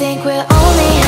think we're only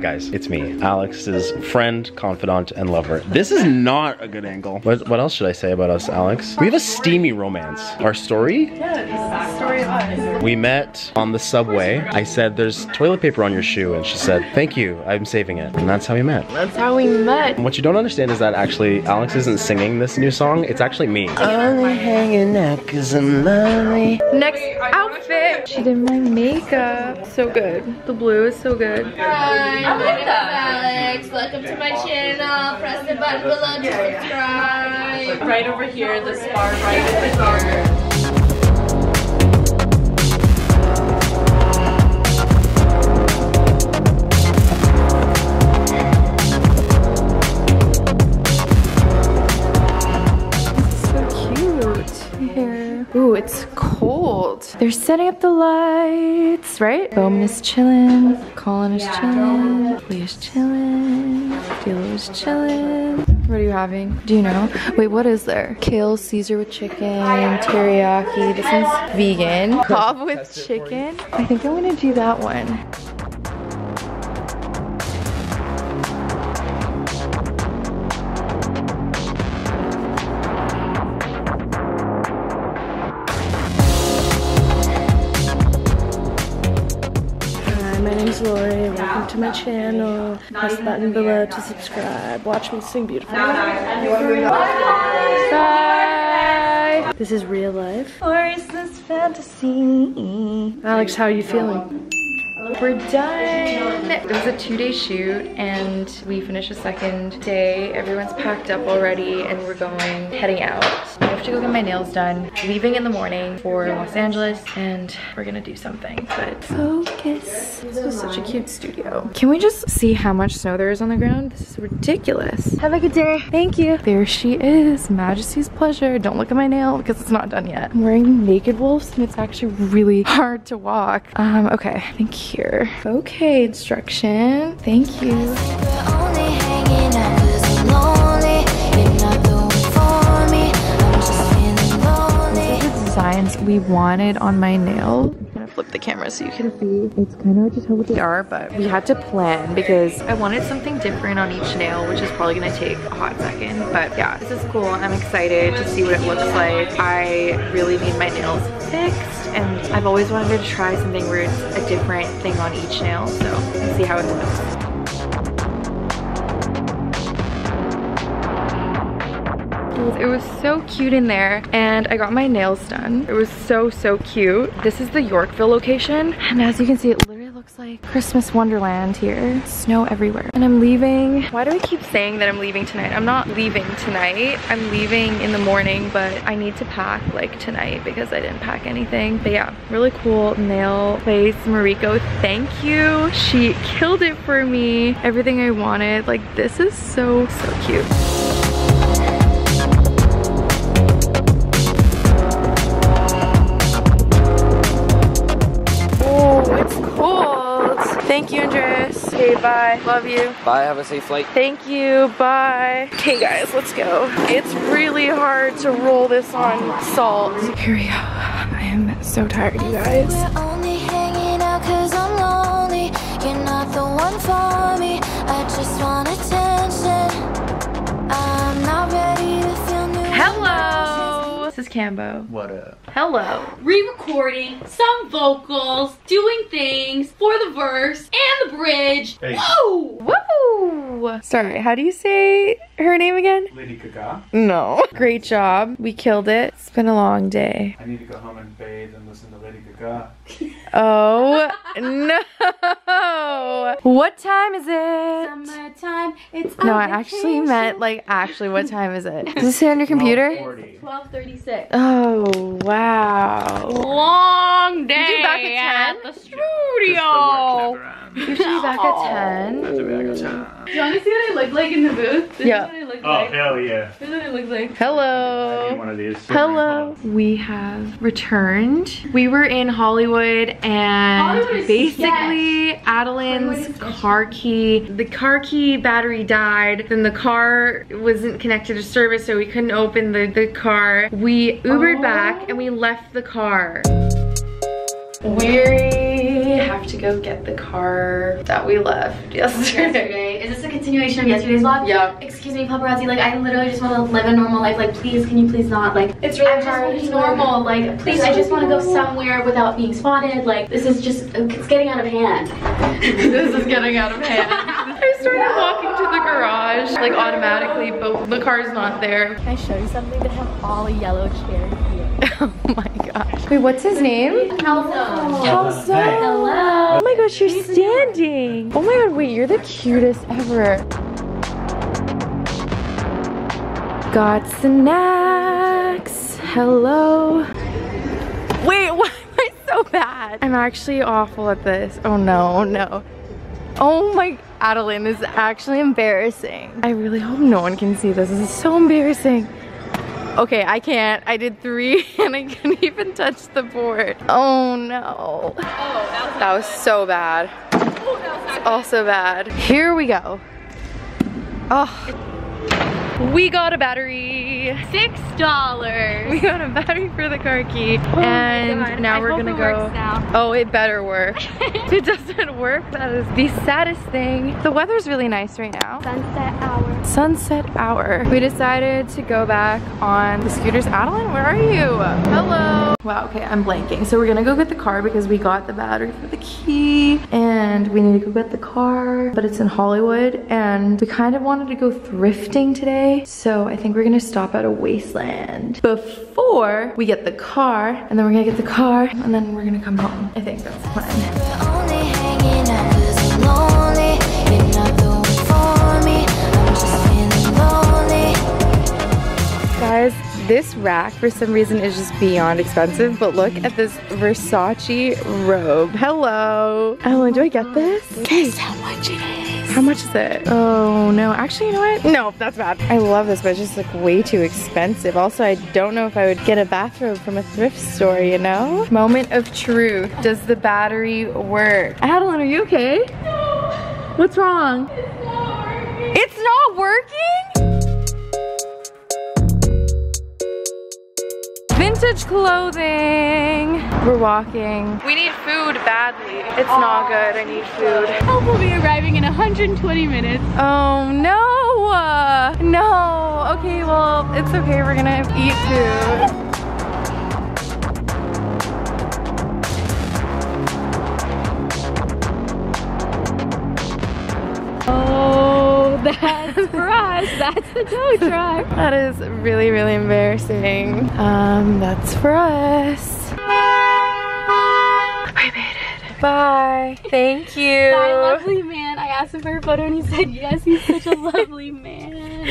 guys, it's me, Alex's friend, confidant, and lover. This is not a good angle. What, what else should I say about us, Alex? We have a steamy romance. Our story? Yeah, this is the story of us. We met on the subway. I said, there's toilet paper on your shoe. And she said, thank you, I'm saving it. And that's how we met. That's how we met. And what you don't understand is that actually Alex isn't singing this new song. It's actually me. Only hanging out cause I'm lonely. Next outfit. She did my makeup. So good. The blue is so good. Hi, my name is Alex. Welcome to my channel. Press the button below to subscribe. Right over here, this bar right over here. Setting up the lights, right? Bowman is chilling. Colin is chilling. is chilling. Dilo is chilling. What are you having? Do you know? Wait, what is there? Kale Caesar with chicken, teriyaki. This one's vegan. Cobb with chicken. I think I'm gonna do that one. Lori. Welcome to my channel. Press the button below to subscribe. Watch me sing beautiful. Bye. This is real life. Or is this fantasy? Alex, how are you feeling? We're done. It was a two-day shoot and we finished the second day. Everyone's packed up already and we're going, heading out. I have to go get my nails done. Leaving in the morning for Los Angeles and we're gonna do something, but focus. This was such a cute studio. Can we just see how much snow there is on the ground? This is ridiculous. Have a good day. Thank you. There she is, Majesty's Pleasure. Don't look at my nail because it's not done yet. I'm wearing Naked Wolfes and it's actually really hard to walk. Um, okay, thank think here. Okay, instruction. Thank you. We're only hanging out 'cause I'm lonely. You're not the one for me. I'm just feeling lonely. the designs we wanted on my nail. I'm gonna flip the camera so you can see. It's kind of hard to tell what they are, but we had to plan because I wanted something different on each nail, which is probably gonna take a hot second. But yeah, this is cool. I'm excited to see what it looks like. I really need my nails fixed and I've always wanted to try something where it's a different thing on each nail, so see how it looks. It was so cute in there and I got my nails done. It was so, so cute. This is the Yorkville location and as you can see, it literally looks like Christmas Wonderland here. Snow everywhere. And I'm leaving. Why do I keep saying that I'm leaving tonight? I'm not leaving tonight. I'm leaving in the morning, but I need to pack like tonight because I didn't pack anything. But yeah, really cool nail place. Mariko, thank you. She killed it for me. Everything I wanted. Like this is so, so cute. Okay, bye. Love you. Bye, have a safe flight. Thank you. Bye. Okay, guys, let's go. It's really hard to roll this on salt. Here we go. I am so tired, you guys. We're only hanging out is Cambo. What up? Hello. Re-recording some vocals, doing things for the verse and the bridge. Hey. Woo! Woo! Sorry, how do you say her name again? Lady Gaga. No. Great job. We killed it. It's been a long day. I need to go home and bathe and listen to Lady Gaga. Oh no! no. What time is it? Summertime, it's No, I actually meant like actually what time is it? Does it say on your computer? 1236. Oh wow. Long day you back at 10? the studio. You should be back at 10. Do you want to see what I look like in the booth? This Yeah. is what I look Oh, like. hell yeah. This is what I look like. Hello. I need Hello. one of these. Hello. We have returned. We were in Hollywood and Hollywood is basically Adeline's car key, the car key battery died. Then the car wasn't connected to service so we couldn't open the, the car. We Ubered oh. back and we left the car. We have to go get the car that we left yesterday. yesterday. Is this a continuation of yesterday's vlog? Yeah. Excuse me, paparazzi. Like, I literally just want to live a normal life. Like, please, can you please not? Like, It's really I just want to be normal. Like, please, I just want to go somewhere without being spotted. Like, this is just, it's getting out of hand. this is getting out of hand. I started walking to the garage like automatically, but the car's not there. Can I show you something? They have all yellow chairs here. Oh my gosh. Wait, what's his name? Calzone. Kelso. Hello. Oh my gosh, you're standing. Oh my god, wait, you're the cutest ever. Got snacks. Hello. Wait, why am I so bad? I'm actually awful at this. Oh no, oh no. Oh my, Adeline this is actually embarrassing. I really hope no one can see this. This is so embarrassing. Okay, I can't. I did three and I couldn't even touch the board. Oh no. That was so bad. It's also bad. Here we go. Oh. We got a battery. Six dollars. We got a battery for the car key. Oh and now I we're gonna go. Oh, it better work. if it doesn't work, that is the saddest thing. The weather's really nice right now. Sunset hour. Sunset hour. We decided to go back on the scooters. Adeline, where are you? Hello. Wow, okay, I'm blanking. So we're gonna go get the car because we got the battery for the key and we need to go get the car, but it's in Hollywood and we kind of wanted to go thrifting today. So I think we're gonna stop at a wasteland before we get the car and then we're gonna get the car and then we're gonna come home. I think that's the plan. We're only hanging out 'cause I'm lonely. You're not the one for me. I'm just feeling lonely. Guys, this rack for some reason is just beyond expensive, but look at this Versace robe. Hello. Ellen, do I get this? Guess how much it is. How much is it? Oh no, actually you know what? No, that's bad. I love this, but it's just like way too expensive. Also, I don't know if I would get a bathrobe from a thrift store, you know? Moment of truth. Does the battery work? Adeline, are you okay? No. What's wrong? It's not working? Vintage clothing. We're walking. We need food badly. It's not good. I need food. Help will be arriving in 120 minutes. Oh no! Uh, no. Okay, well, it's okay. We're gonna eat food. That's for us. That's the tow truck. That is really, really embarrassing. Um, that's for us. I made it. Bye. Thank you. Bye, lovely man. I asked him for a photo and he said yes. He's such a lovely man.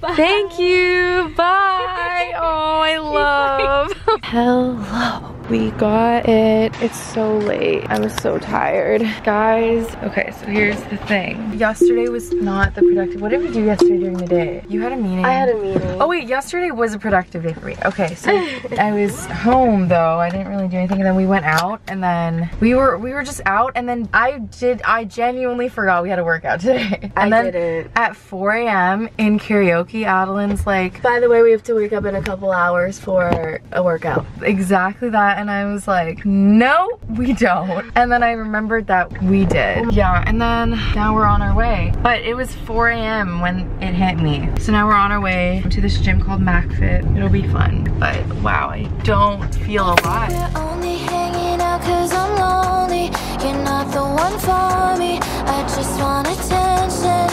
Bye. Thank you. Bye. Oh, I love. Hello. We got it. It's so late. I'm so tired. Guys, okay, so here's the thing. Yesterday was not the productive. What did we do yesterday during the day? You had a meeting. I had a meeting. Oh wait, yesterday was a productive day for me. Okay, so I was home though. I didn't really do anything and then we went out and then we were we were just out and then I did I genuinely forgot we had a workout today. And I then didn't. at 4 a.m. in karaoke, Adeline's like By the way, we have to wake up in a couple hours for a workout. exactly that and I was like, no, we don't. And then I remembered that we did. Yeah, and then now we're on our way. But it was 4 a.m. when it hit me. So now we're on our way to this gym called MacFit. It'll be fun. But wow, I don't feel alive. We're only hanging out 'cause I'm lonely. You're not the one for me. I just want attention.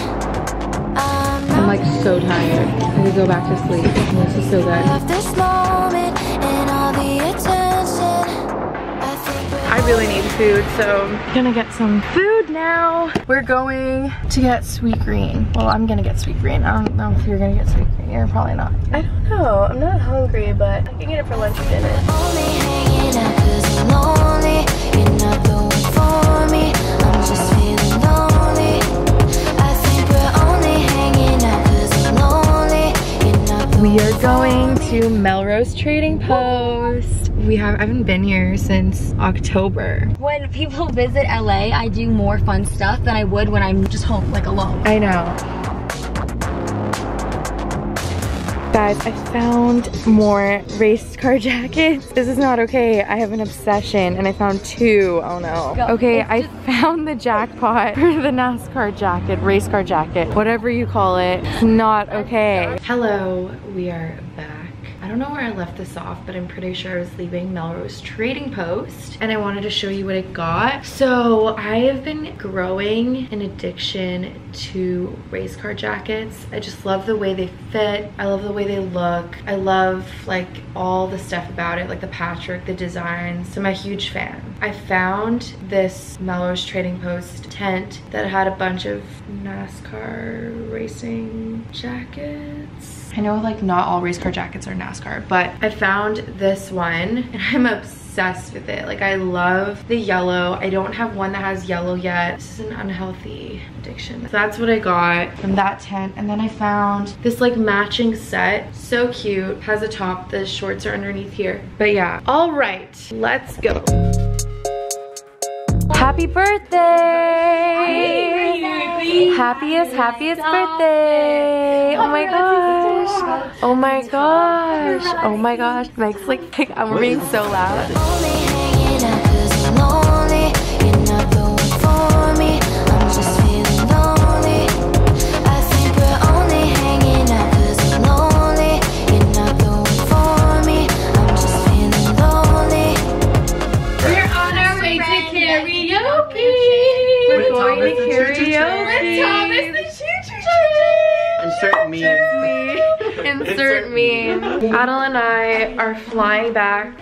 I'm I'm like so tired. I could go back to sleep. This is so good. I think we're I I really need food, so I'm gonna get some food now. We're going to get Sweetgreen. Well, I'm gonna get Sweetgreen. I don't know if you're gonna get sweet green. You're probably not. I don't know. I'm not hungry, but I can get it for lunch or dinner. Only hanging out 'cause I'm lonely. You're not the one for me. I'm just feeling lonely. I think we're only hanging out 'cause I'm lonely. You're not the We are going to Melrose Trading Post. We have, I haven't been here since October. When people visit LA, I do more fun stuff than I would when I'm just home, like alone. I know. Guys, I found more race car jackets. This is not okay. I have an obsession and I found two. Oh no. Okay, I found the jackpot for the NASCAR jacket, race car jacket, whatever you call it. It's not okay. Hello, we are back. Don't know where I left this off, but I'm pretty sure I was leaving Melrose Trading Post and I wanted to show you what I got. So I have been growing an addiction to race car jackets. I just love the way they fit. I love the way they look. I love like all the stuff about it, like the patchwork, the designs. So I'm a huge fan. I found this Melrose Trading Post tent that had a bunch of NASCAR racing jackets. I know like not all race car jackets are NASCAR, but I found this one and I'm obsessed with it. Like I love the yellow. I don't have one that has yellow yet. This is an unhealthy addiction. So that's what I got from that tent. And then I found this like matching set. So cute. Has a top. The shorts are underneath here. But yeah. All right, let's go. Happy birthday! Happiest, happiest birthday! Oh my gosh! Oh my gosh! Oh my gosh! Like, like I'm being so loud.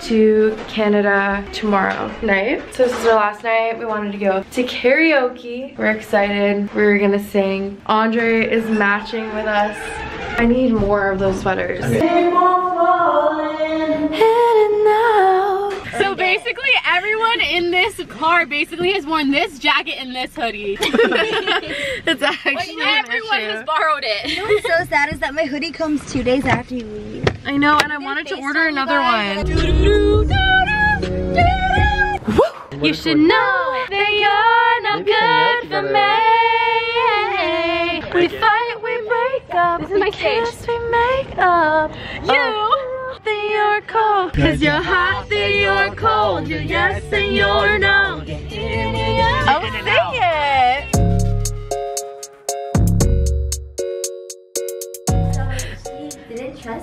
To Canada tomorrow night. So this is our last night. We wanted to go to karaoke. We're excited. We're gonna sing. Andre is matching with us. I need more of those sweaters. Heading out. So basically everyone in this car basically has worn this jacket and this hoodie. It's actually an everyone has borrowed it. What's so sad is that my hoodie comes two days after you leave. I know, and I wanted to order another one. You should know that you're not good for me. We fight, we break up. This is my kiss, we make up. You, oh. then you're cold. Cause you're hot, then you're cold. You're yes, and you're no. Oh, sing it.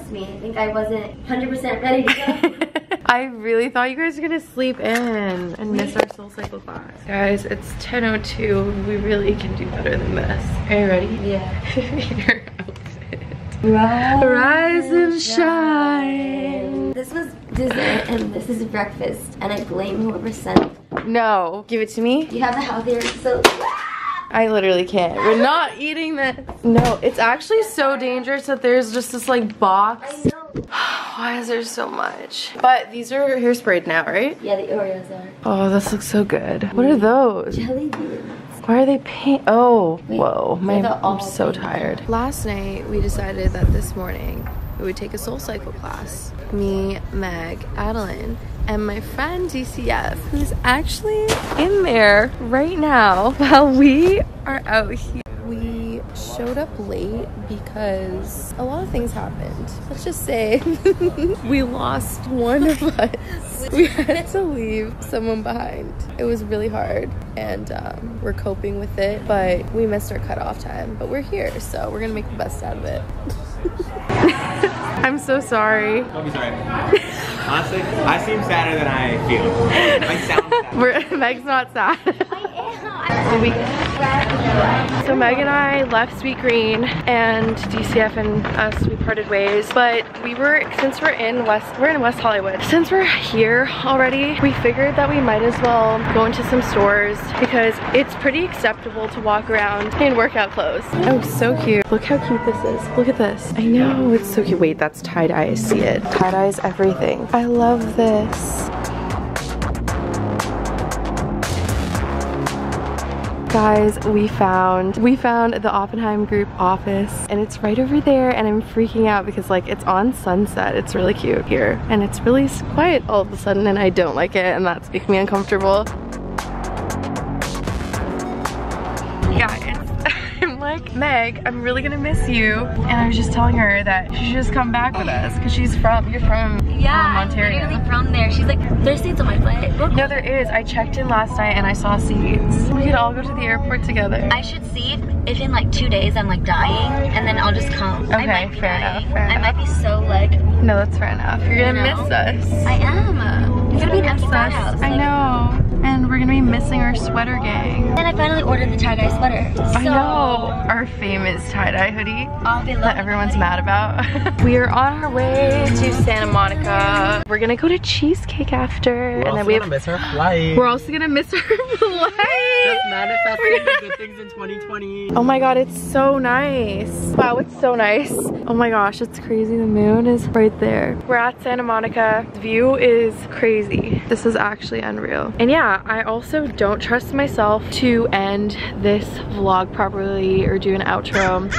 Trust me. I think I wasn't 100% ready to go. I really thought you guys were gonna sleep in and miss our SoulCycle class. Guys, it's 10.02. We really can do better than this. Are you ready? yeah. Your outfit. Rise and shine. This was dessert and this is breakfast, and I blame whoever sent. No, give it to me. You have the healthier, so. I literally can't. We're not eating this. No, it's actually so dangerous that there's just this like box. I know. Why is there so much? But these are hairsprayed now, right? Yeah, the Oreos are. Oh, this looks so good. What are those? Jelly beans. Why are they oh, pink? Oh, whoa. My, I'm so tired. Last night, we decided that this morning we would take a SoulCycle class. Me, Meg, Adeline, and my friend DCF, who's actually in there right now while we are out here. We showed up late because a lot of things happened. Let's just say we lost one of us. We had to leave someone behind. It was really hard and um, we're coping with it, but we missed our cutoff time. But we're here, so we're gonna make the best out of it. I'm so sorry. Don't be sorry. Honestly, I seem sadder than I feel. I sound sad. Meg's not sad. so we So Meg and I left Sweetgreen and DCF and us, we parted ways. But we were, since we're in West, we're in West Hollywood. Since we're here already, we figured that we might as well go into some stores because it's pretty acceptable to walk around in workout clothes. Oh, so cute. Look how cute this is. Look at this. I know, it's so cute. Wait, that's tie-dye, I see it. Tie-dye is everything. I love this. Guys, we found we found the Oppenheim Group office and it's right over there and I'm freaking out because like it's on sunset. It's really cute here and it's really quiet all of a sudden and I don't like it and that's making me uncomfortable. Yeah, I'm like, Meg, I'm really gonna miss you. And I was just telling her that she should just come back with us because she's from you're from Yeah, I'm Ontario. literally from there. She's like, there's seats on my flight. No, there is. I checked in last night and I saw seats. We could all go to the airport together. I should see if, if in like two days I'm like dying, and then I'll just come. Okay, I might be fair dying. enough, fair I enough. might be so like, No, that's fair enough. You're gonna You know? miss us. I am. It's gonna be an Miss empty us. house. I like- know. And we're gonna be missing our sweater gang. And I finally ordered the tie-dye sweater. So, I know. Our famous tie-dye hoodie I'll that everyone's it. mad about. we are on our way to Santa Monica. We're gonna go to Cheesecake after. and then we have miss her flight. we're also gonna miss our flight. manifesting the good things in 2020. Oh my god, it's so nice. Wow, it's so nice. Oh my gosh, it's crazy. The moon is right there. We're at Santa Monica. The view is crazy. This is actually unreal. And yeah, I also don't trust myself to end this vlog properly or do an outro.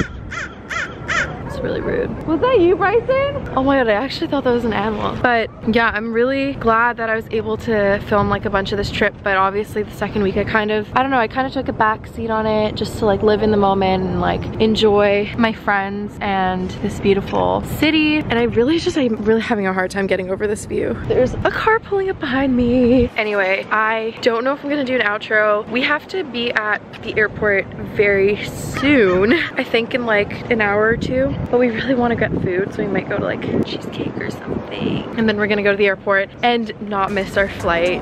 It's really rude. Was that you, Bryson? Oh my god, I actually thought that was an animal. But yeah, I'm really glad that I was able to film like a bunch of this trip. But obviously the second week I kind of, I don't know, I kind of took a back seat on it just to like live in the moment and like enjoy my friends and this beautiful city. And I really just, I'm really having a hard time getting over this view. There's a car pulling up behind me. Anyway, I don't know if I'm gonna do an outro. We have to be at the airport very soon. I think in like an hour or two. But we really want to get food, so we might go to like cheesecake or something. And then we're gonna go to the airport and not miss our flight.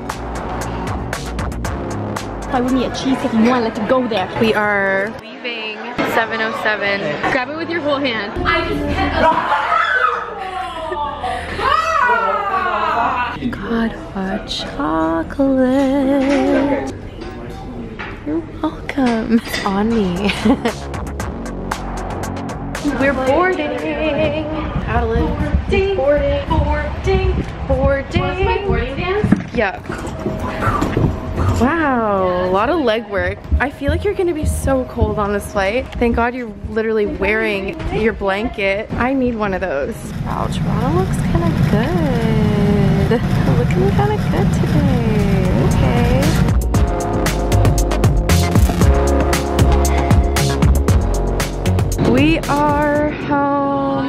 I would need a cheesecake and you want to let it go there. We are leaving 707. Grab it with your whole hand. God, what chocolate. You're welcome. It's on me. We're boarding. Adeline. Boarding. Boarding. Boarding. Boarding. Boarding dance? Yeah. Wow, a lot of leg work. I feel like you're gonna be so cold on this flight. Thank God you're literally wearing your blanket. I need one of those. Wow, Toronto looks kinda good. Looking kinda good today. Okay. We are home.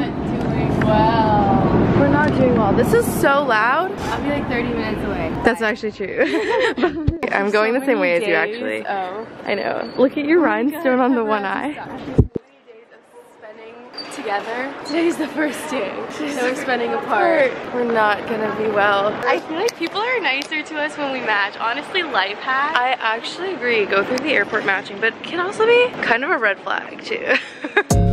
We're not doing well. This is so loud. I'll be like 30 minutes away. That's actually true. I'm going the same way as you actually. Oh. I know. Look at your oh rhinestone on the one eye. Together. Today's the first day. So we're spending apart. We're not gonna be well. I feel like people are nicer to us when we match. Honestly, life hack. I actually agree. Go through the airport matching, but can also be kind of a red flag too.